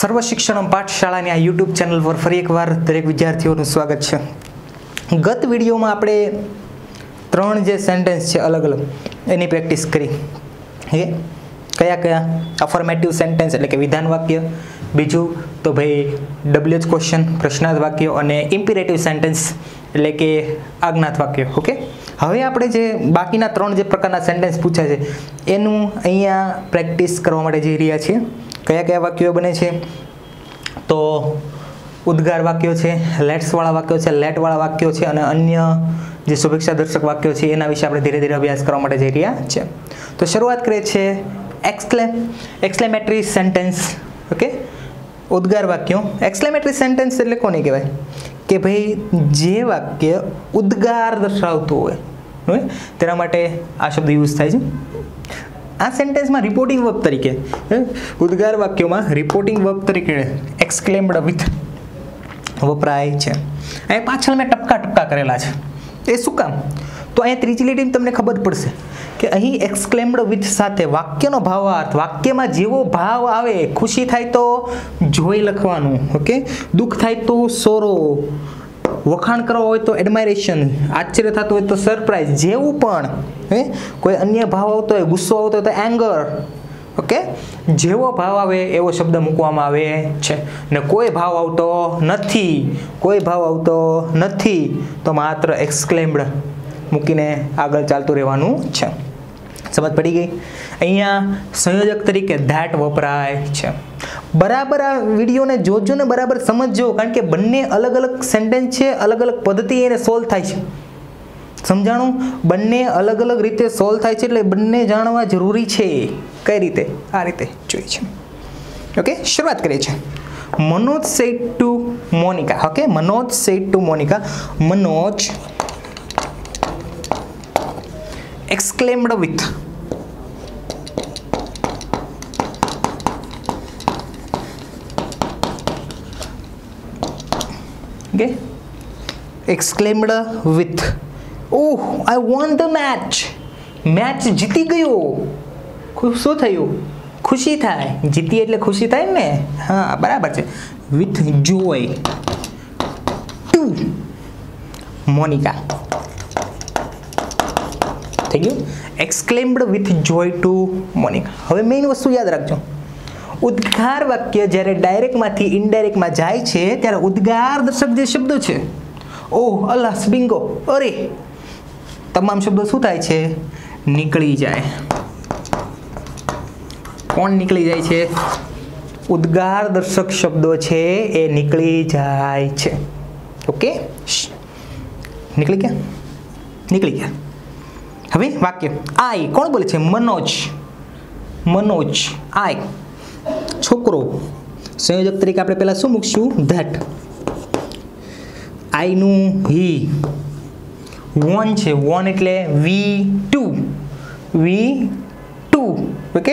સર્વ શિક્ષણ પાઠશાળાની આ યુટ્યુબ ચેનલ પર ફરી એકવાર દરેક વિદ્યાર્થીઓનું સ્વાગત છે. ગત વિડીયોમાં આપણે ત્રણ જે સેન્ટેન્સ છે અલગ અલગ, એની પ્રેક્ટિસ કરી. હે? કયા કયા? અફર્મેટિવ સેન્ટેન્સ એટલે કે વિધાન વાક્ય. બીજું તો ભાઈ ડબલ્યુએચ ક્વેશ્ચન પ્રશ્નાર્થ વાક્યો અને ઇમ્પિરેટિવ સેન્ટેન્સ એટલે કે આજ્ઞાત વાક્ય ઓકે હવે આપણે જે બાકીના ત્રણ જે પ્રકારના સેન્ટેન્સ પૂછ્યા છે, એનું અહીંયા પ્રેક્ટિસ કરવા માટે જઈ રહ્યા છીએ. કયા કયા વાક્યો બને છે? તો ઉદ્ગાર વાક્યો છે લેટ્સવાળા વાક્યો છે લેટવાળા વાક્યો છે અને અન્ય જે શુભેચ્છા દર્શક વાક્યો છે, એના વિશે આપણે ધીરે ધીરે અભ્યાસ કરવા માટે જઈ રહ્યા છે. તો શરૂઆત કરીએ છીએ એક્સક્લેમ એક્સક્લેમેટરી સેન્ટેન્સ ઓકે ઉદ્ગાર વાક્યો. એક્સક્લેમેટરી સેન્ટેન્સ એટલે કોને કહેવાય? કે ભાઈ, જે વાક્ય ઉદ્ગાર દર્શાવતું હોય તેના માટે આ શબ્દ યુઝ થાય છે. આ સેન્ટેન્સમાં રિપોર્ટિંગ વર્બ તરીકે ઉદ્ગાર વાક્યોમાં રિપોર્ટિંગ વર્બ તરીકે એક્સક્લેમ્ડ વિથ વપરાય છે. અહીં પાછળ મેં ટપકા ટપકા કરેલા છે. એ શું કામ? તો અહીંયા ત્રીજી લીટીમાં તમને ખબર પડશે કે અહીં એક્સક્લેમ્ડ વિથ સાથે વાક્યનો ભાવાર્થ, વાક્યમાં જેવો ભાવ આવે, ખુશી થાય તો જોઈ લખવાનું, ઓકે? દુઃખ થાય તો સોરો. વખાણ કરવા હોય તો એડમાયરેશન આશ્ચર્ય થતું હોય તો સરપ્રાઈઝ જેવું પણ, હે? કોઈ અન્ય ભાવ આવતો હોય, ગુસ્સો આવતો હોય તો એંગર ઓકે જેવો ભાવ આવે એવો શબ્દ મૂકવામાં આવે છે. ને કોઈ ભાવ આવતો નથી, કોઈ ભાવ આવતો નથી, તો માત્ર એક્સક્લેમ્ડ મૂકીને આગળ ચાલતું રહેવાનું છે. સમજ પડી ગઈ? અહીંયા સંયોજક તરીકે ધેટ વપરાય છે. બરાબર આ વિડીયોને જોજો ને બરાબર સમજજો, કારણ કે બંને અલગ અલગ સેન્ટેન્સ છે, અલગ અલગ પદ્ધતિ એને સોલ્વ થાય છે. સમજાણું? બંને અલગ અલગ રીતે સોલ્વ થાય છે એટલે બંને જાણવા જરૂરી છે. કઈ રીતે? આ રીતે જોઈએ છે. ઓકે શરૂઆત કરીએ છીએ. Manoj said to Monica. Okay Manoj said to Monica. Manoj exclaimed with okay exclaimed with oh i won the match match જીતી ગયો શું થયું ખુશી થાય જીતી એટલે ખુશી થાય ને હા બરાબર છે વિથ જોય ટુ મોનિકા થઈ ગયું exclaimed with joy to morning હવે મેઇન વસ્તુ યાદ રાખજો. ઉદ્ગાર વાક્ય જ્યારે ડાયરેક્ટમાંથી ઇનડાયરેક્ટમાં જાય છે, ત્યારે ઉદ્ગાર દર્શક જે શબ્દો છે, ઓહ અલાસ બિંગો અરે, તમામ શબ્દો શું થાય છે? નીકળી જાય. કોણ નીકળી જાય છે? ઉદ્ગાર દર્શક શબ્દો છે, એ નીકળી જાય છે. ઓકે નીકળી ગયા? નીકળી ગયા. હવે વાક્ય. આઈ, કોણ બોલે છે? મનોજ. મનોજ. આઈ. છોકરો. સંયોજક તરીકે આપણે પહેલાં શું મૂકશું? ધેટ. આઈનું હી. વન છે. વન એટલે V two. V two. Okay?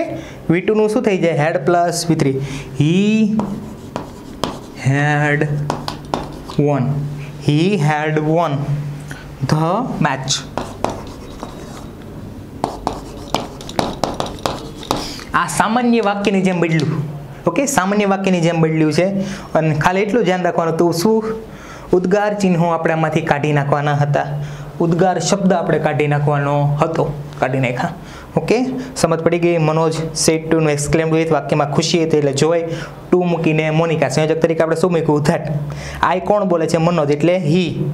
V ટુનું શું થઈ જાય? Had plus V three. He had won. He had won. The match. આ સામાન્ય વાક્યની જેમ બદલ્યું. ઓકે સામાન્ય વાક્યની જેમ બદલ્યું છે. અને ખાલી એટલું ધ્યાન રાખવાનું તો શું? ઉદ્ગાર ચિહ્નો આપણે આમાંથી કાઢી નાખવાના હતા. ઉદ્ગાર શબ્દ આપણે કાઢી નાખવાનો હતો. કાઢી નાખ્યા. ઓકે સમજ પડી ગઈ? મનોજ સેટ ટુનું એક્સક્લેમ વિથ વાક્યમાં ખુશી હતી એટલે જોઈ. ટુ મૂકીને મોનિકા સંયોજક તરીકે આપણે શું મૂક્યું? ધેટ આઈ કોણ બોલે છે? મનોજ એટલે he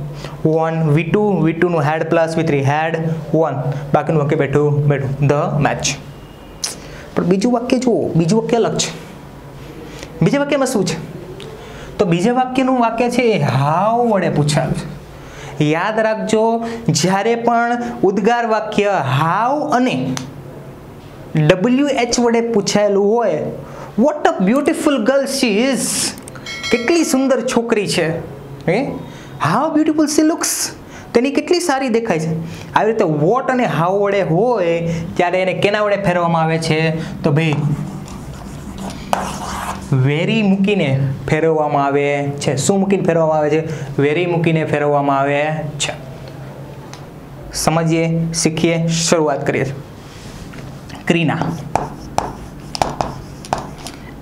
won V two V ટુનું had plus V three had won બાકીનું વાક્ય બેઠું બેઠું. ધ મેચ પણ બીજું વાક્ય જુઓ, બીજું વાક્ય અલગ છે. બીજા વાક્યમાં શું છે? તો બીજા વાક્યનું વાક્ય છે એ હાવ વડે પૂછાયું છે. યાદ રાખજો, જ્યારે પણ ઉદ્ગાર વાક્ય હાવ અને ડબલ્યુ એચ વડે પૂછાયેલું હોય what a beautiful girl she is કેટલી સુંદર છોકરી છે. હે? હાવ બ્યુટિફુલ સી લુક્સ તેની કેટલી સારી દેખાય છે? આવી રીતે વોટ અને હાવ વડે હોય ત્યારે એને કેના વડે ફેરવવામાં આવે છે? તો ભાઈ, વેરી મૂકીને ફેરવવામાં આવે છે. શું મૂકીને ફેરવવામાં આવે છે? વેરી મૂકીને ફેરવવામાં આવે છે. સમજીએ, શીખીએ, શરૂઆત કરીએ. ક્રીના.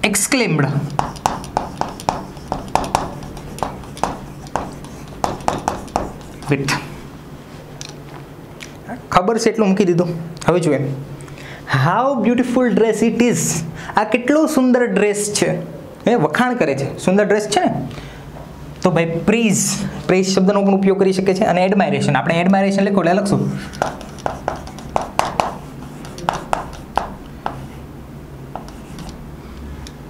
એક્સક્લેમ્ડ વિથ ખબર છે એટલું મૂકી દીધું. હવે જોઈએ how beautiful dress it is આ કેટલો સુંદર ડ્રેસ છે. એ વખાણ કરે છે. સુંદર ડ્રેસ છે ને? તો ભાઈ પ્રીઝ પ્રીઝ શબ્દનો પણ ઉપયોગ કરી શકે છે અને એડમાયરેશન આપણે એડમાયરેશન લખો એટલે લખશું.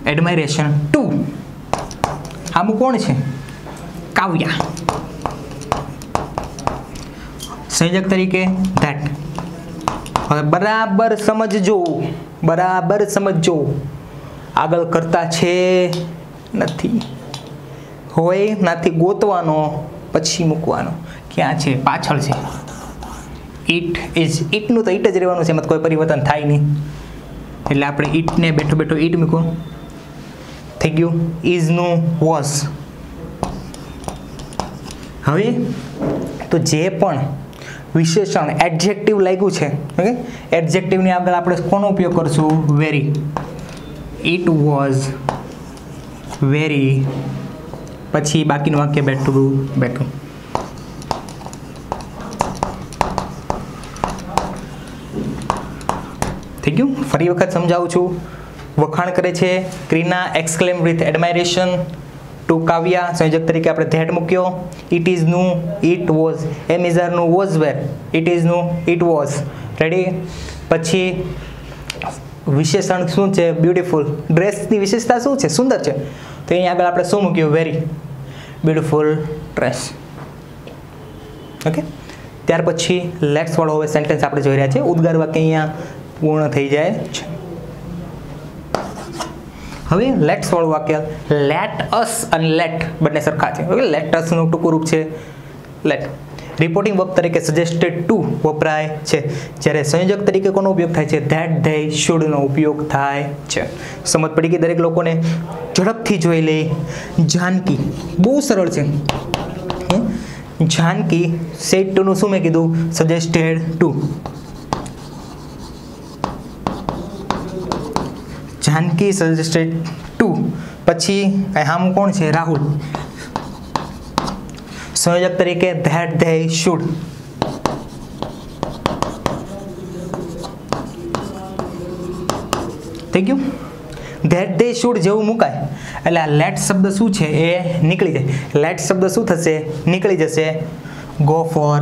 એડમાયરેશન ટુ આમું કોણ છે? કાવ્યા. સંયોજક તરીકે ધેટ હવે બરાબર સમજજો બરાબર સમજજો. આગળ કરતા છે નથી. હોય નાથી ગોતવાનો, પછી મૂકવાનો. ક્યાં છે? પાછળ છે. ઈટ ઇઝ ઈટનું તો ઈટ જ રહેવાનું છે, એમાં કોઈ પરિવર્તન થાય નહીં. એટલે આપણે ઈટને બેઠો બેઠો ઈટ મૂકો. થઈ ગયું. ઇઝનું વોઝ હવે, તો જે પણ વિશેષણ એડજેક્ટિવ લાગ્યું છે. ઓકે એડજેક્ટિવની આગળ આપણે કોનો ઉપયોગ કરશું? વેરી ઇટ વોઝ વેરી પછી બાકીનું વાક્ય બેઠું બેઠું. થઈ ગયું ફરી વખત સમજાવું છું. વખાણ કરે છે. ક્રીના એક્સક્લેમ વિથ એડમાયરેશન ટુ કાવ્યા સંયોજક તરીકે આપણે ધેટ મૂક્યો. ઇટ ઇઝનું ઇટ વોઝ એમ ઇઝારનું વોઝ વેર ઇટ ઇઝનું ઇટ વોઝ રેડી પછી, વિશેષણ શું છે? બ્યુટીફુલ ડ્રેસની વિશેષતા શું છે? સુંદર છે. તો અહીં આગળ આપણે શું મૂક્યું? વેરી બ્યુટીફુલ ડ્રેસ ઓકે ત્યાર પછી લેટ્સ વાળો હવે સેન્ટેન્સ આપણે જોઈ રહ્યા છીએ. ઉદ્ગાર વાક્ય અહીંયા પૂર્ણ થઈ જાય છે. હવે લેટ્સ વાળું વાક્ય લેટ અસ અને લેટ બંને સરખા છે. ઓકે લેટ અસનું ટૂંકું રૂપ છે લેટ રિપોર્ટિંગ વર્ક તરીકે સજેસ્ટેડ ટુ વપરાય છે. જ્યારે સંયોજક તરીકે કોનો ઉપયોગ થાય છે? ધેટ ધે શુડનો ઉપયોગ થાય છે. સમજ પડી ગઈ દરેક લોકોને? ઝડપથી જોઈ લે. જાનકી, બહુ સરળ છે. જાનકી સેટ ટુનું શું મેં કીધું? Suggested to Janaki suggested to પછી કાંઈ હામ કોણ છે રાહુલ સંયોજક તરીકે ધેટ ધે શુડ થઈ ગયું ધેટ ધે શુડ જેવું મુકાય એટલે આ લેટ શબ્દ શું છે? એ નીકળી જાય. લેટ શબ્દ શું થશે? નીકળી જશે. ગો ફોર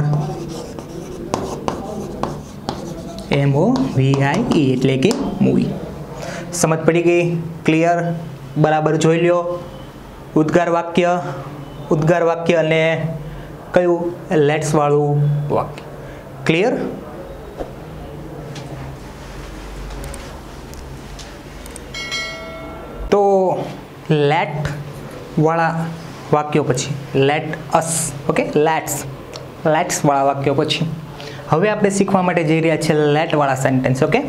એમ ઓ વી આઈ એટલે કે મૂવી સમજ પડી ગઈ? ક્લિયર બરાબર જોઈ લ્યો. ઉદ્ગાર વાક્ય ઉદ્ગાર વાક્ય અને કયું? લેટ્સવાળું વાક્ય. ક્લિયર તો લેટ વાળા વાક્યો પછી લેટ અસ ઓકે લેટ્સ લેટ્સવાળા વાક્યો પછી. હવે આપણે શીખવા માટે જઈ રહ્યા છીએ લેટવાળા સેન્ટેન્સ ઓકે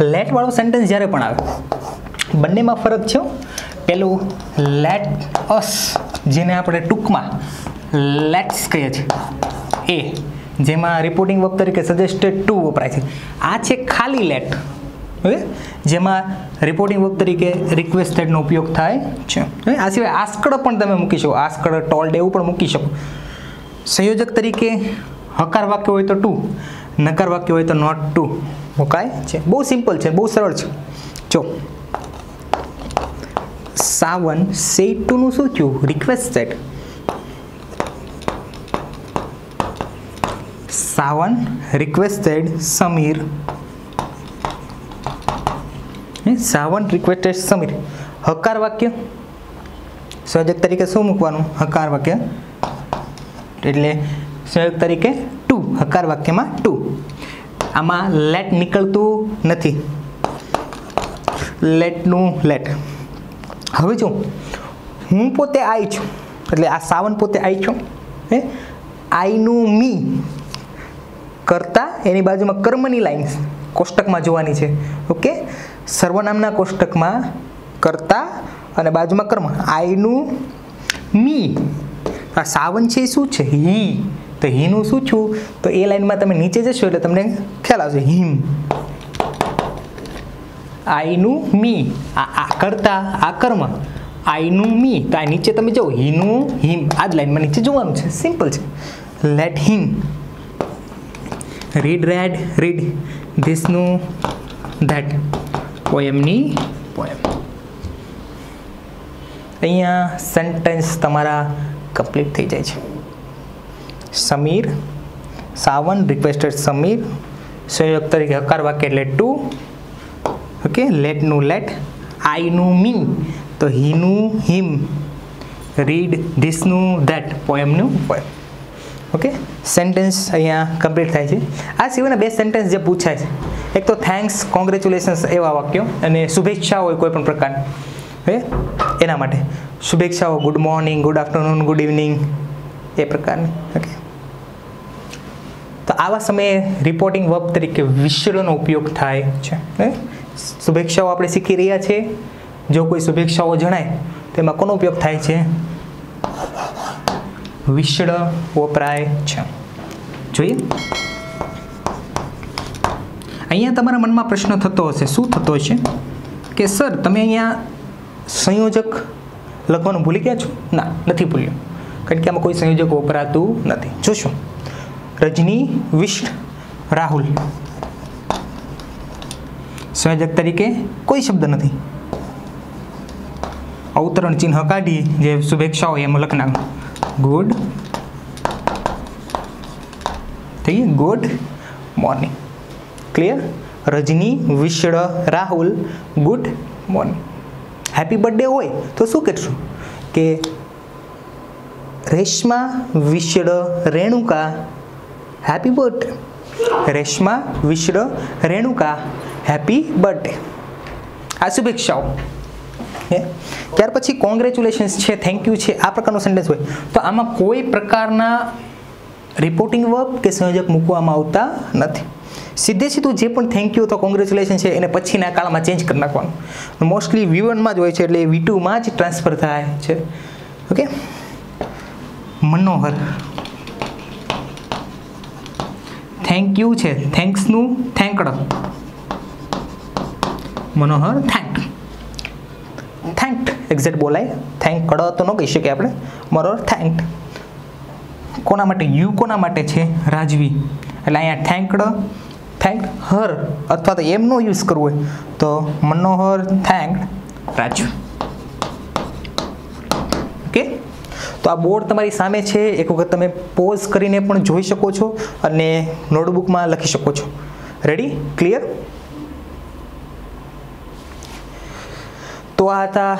લેટ વાળો સેન્ટેન્સ જ્યારે પણ આવે, બંનેમાં ફરક છે પેલું લેટ અસ જેને આપણે ટૂંકમાં લેટ્સ કહીએ છીએ. એ, જેમાં રિપોર્ટિંગ વર્ક તરીકે સજેસ્ટેડ ટુ વપરાય છે. આ છે ખાલી લેટ હવે જેમાં રિપોર્ટિંગ વર્ક તરીકે રિક્વેસ્ટેડનો ઉપયોગ થાય છે. આ સિવાય આસ્કડ પણ તમે મૂકી શકો. આસ્કડ ટોલ્ડ એવું પણ મૂકી શકો. સંયોજક તરીકે હકાર વાક્ય હોય તો ટુ નકાર વાક્ય હોય તો નોટ ટુ મુકાય છે. બહુ સિમ્પલ છે બહુ સરળ છે. જો. સાવન સેટ ટુનું શું થયું? Requested Savan requested Sameer. Savan requested Sameer. હકાર વાક્ય? સંયોજક તરીકે શું મૂકવાનું? હકાર વાક્ય. એટલે સંયોજક તરીકે ટુ હકાર વાક્યમાં ટુ આમાં લેટ નીકળતું નથી. લેટનું લેટ હવે જો, હું પોતે આઈ છું, એટલે આ સાવન પોતે આઈ છું, હે? આઈનું મી કરતા એની બાજુમાં કર્મની લાઈન કોષ્ટકમાં જોવાની છે. ઓકે? સર્વનામના કોષ્ટકમાં કરતા અને બાજુમાં કર્મ. આઈનું મી. આ સાવન છે શું છે? હી તો હીનું શું છું તો એ લાઈનમાં તમે નીચે જશો એટલે તમને ખ્યાલ આવશે, હિમ. આઈનું મી, આ આ કરતા આ કર્મ. આઈનું મી, તો આ નીચે તમે જુઓ, હીનું, હિમ, આ જ લાઈનમાં નીચે જોવાનું છે, સિમ્પલ છે. Let him read red read ધીસનું that પોએમની પોએમ અહીંયા સેન્ટેન્સ તમારા કમ્પ્લીટ થઈ જાય છે. સમીર, સાવન રિક્વેસ્ટેડ સમીર સંયોગ તરીકે હકાર વાક્ય એટલે ટુ ઓકે લેટનું લેટ આઈનું મી તો હીનું હિમ રીડ ધીસનું ધેટ પોએમનું પોએમ ઓકે સેન્ટેન્સ અહીંયા કમ્પ્લીટ થાય છે. આ સિવાયના બે સેન્ટેન્સ જે પૂછાય છે, એક તો થેન્ક્સ કોંગ્રેચ્યુલેશન્સ એવા વાક્યો અને શુભેચ્છા હોય કોઈ પણ પ્રકારની હે એના માટે. શુભેચ્છાઓ good morning good afternoon good evening એ પ્રકારની ઓકે તો આવા સમયે રિપોર્ટિંગ વર્બ તરીકે વિશ્વનો ઉપયોગ થાય છે શુભેચ્છાઓ આપણે શીખી રહ્યા છીએ જો કોઈ શુભેચ્છાઓ જણાય, તો એમાં કોનો ઉપયોગ થાય છે? વિશ્વ વપરાય છે. જોઈએ. અહીંયા તમારા મનમાં પ્રશ્ન થતો હશે, શું થતો હશે? કે સર, તમે અહીંયા સંયોજક લખવાનું ભૂલી ગયા છો? ના, નથી ભૂલ્યો. કારણ કે આમાં કોઈ સંયોજક વપરાતું નથી. જોશું. રજની વિષ્ણ રાહુલ. સંયોજક તરીકે કોઈ શબ્દ નથી. અવતરણ ચિહ્ન કાઢી જે શુભેચ્છાઓ એમાં લખનાર. ગુડ થઈ good morning. Clear? Rajni Vishnu Rahul, good morning. Happy birthday હોય તો શું કહેશું? કે Reshma Vishnu Renuka happy birthday Reshma Vishwa Renuka happy birthday આ શુભેચ્છાઓ. ત્યાર પછી કોંગ્રેચ્યુલેશન્સ છે થેન્ક યુ છે, આ પ્રકારનો સેન્ટેન્સ હોય. તો આમાં કોઈ પ્રકારના રિપોર્ટિંગ વર્ક કે સંયોજક મૂકવામાં આવતા નથી. સીધે સીધું જે પણ થેન્ક યુ તો કોંગ્રેચ્યુલેશન છે, એને પછીના કાળમાં ચેન્જ કરી નાખવાનું. મોસ્ટલી વી વનમાં જ હોય છે, એટલે વી ટુમાં જ ટ્રાન્સફર થાય છે. Okay Manohar. થેન્ક યુ છે. થેન્ક્સનું thanked Manohar thank thanked exact બોલાય. થેન્ક કડ તો ન કહી શકીએ આપણે. મનોહર થેન્ક્ડ કોના માટે? યુ કોના માટે છે? રાજવી. એટલે અહીંયા થેન્કડ થેન્ક હર. અથવા તો એમનો યુઝ કરવો હોય. તો મનોહર થેન્ક રાજુ ઓકે આ બોર્ડ તમારી સામે છે. એક વખત તમે પોઝ કરીને પણ જોઈ શકો છો અને નોટબુકમાં લખી શકો છો. રેડી ક્લિયર તો આ હતા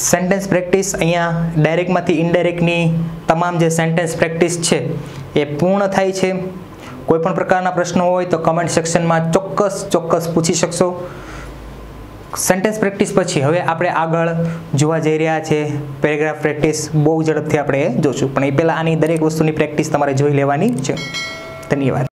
સેન્ટેન્સ પ્રેક્ટિસ અહીંયા ડાયરેક્ટમાંથી ઇનડાયરેક્ટની તમામ જે સેન્ટેન્સ પ્રેક્ટિસ છે એ પૂર્ણ થાય છે. કોઈપણ પ્રકારના પ્રશ્નો હોય તો કમેન્ટ સેક્શનમાં ચોક્કસ ચોક્કસ પૂછી શકશો. સેન્ટેન્સ પ્રેક્ટિસ પછી હવે આપણે આગળ જોવા જઈ રહ્યા છે. પેરેગ્રાફ પ્રેક્ટિસ બહુ ઝડપથી આપણે જોશું. પણ એ પહેલાં આની દરેક વસ્તુની પ્રેક્ટિસ તમારે જોઈ લેવાની છે. ધન્યવાદ.